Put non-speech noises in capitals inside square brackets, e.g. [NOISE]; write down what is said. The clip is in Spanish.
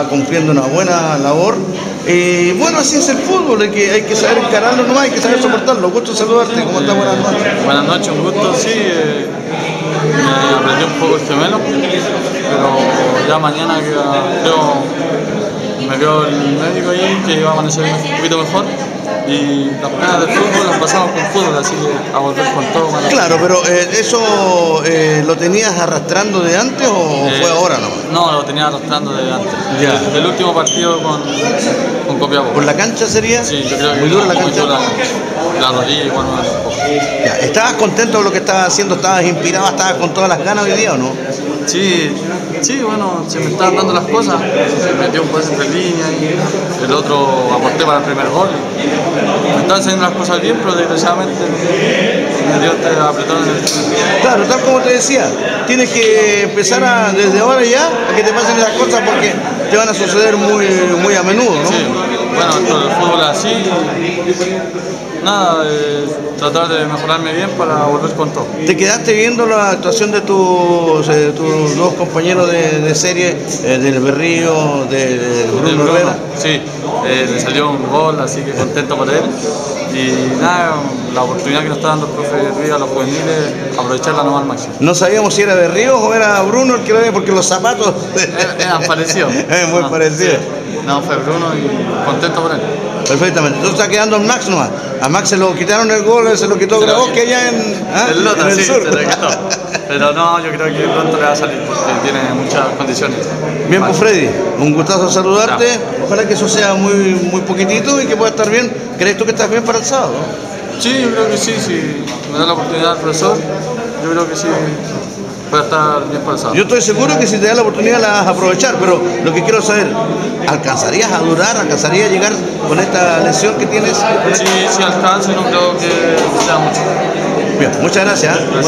cumpliendo una buena labor. Eh, bueno, así es el fútbol, hay que, hay que saber encararlo nomás, hay que saber soportarlo. Gusto saludarte, ¿cómo estás? Buenas noches. Buenas noches, un gusto, sí. Eh, me aprendí un poco el gemelo, pero ya mañana creo, me veo el médico ahí que iba a amanecer un poquito mejor y las penas del fútbol las pasamos con fútbol, así que a volver con todo. Claro, pero eh, ¿eso eh, lo tenías arrastrando de antes o Eh, fue ahora nomás? Tenía arrastrando de antes. Ya. Del último partido con, con Copiapó. ¿Por la cancha sería? Sí, yo creo que Muy dura la cancha. dura la rodilla poco. Ya, ¿Estabas contento de lo que estabas haciendo? ¿Estabas inspirado? ¿Estabas con todas las ganas hoy día o no? Sí, sí, bueno, se me estaban dando las cosas. Se metió un pase entre línea y el otro aporté para el primer gol. Me estaban saliendo las cosas bien, pero desgraciadamente el Claro, tal como te decía, tienes que empezar a, desde ahora ya a que te pasen esas cosas porque te van a suceder muy, muy a menudo, ¿no? Sí, bueno, esto del fútbol así. Nada, eh, tratar de mejorarme bien para volver con todo. ¿Te quedaste viendo la actuación de tus, eh, tus dos compañeros de, de serie, eh, del Berrío, de, de Bruno Del Bruno, Herrera? Sí, le salió un gol, así que contento por él. Y nada, la oportunidad que nos está dando el profe Ruiz a los juveniles, aprovecharla nomás al máximo. No sabíamos si era Berrío o era Bruno el que lo veía porque los zapatos [LAUGHS] Eran eran parecidos. Es [LAUGHS] muy No, parecido. sí. No, fue Bruno y contento por él. Perfectamente. Entonces está quedando en Max nomás. A Max se lo quitaron el gol, se lo quitó Grabó que allá en, ¿ah? El Lota, en el sí, sur. se quitó. [LAUGHS] Pero no, yo creo que pronto le va a salir porque tiene muchas condiciones. Bien, pues. Freddy, un gustazo saludarte. Ojalá que eso sea muy, muy poquitito y que pueda estar bien. ¿Crees tú que estás bien para el sábado? Sí, yo creo que sí, si me da la oportunidad el profesor, yo creo que sí puede estar bien para el sábado. Yo estoy seguro que si te da la oportunidad la vas a aprovechar, pero lo que quiero saber, ¿alcanzarías a durar? ¿Alcanzarías a llegar con esta lesión que tienes? Sí, sí alcanza y no creo que sea mucho. Bien, muchas gracias. ¿eh?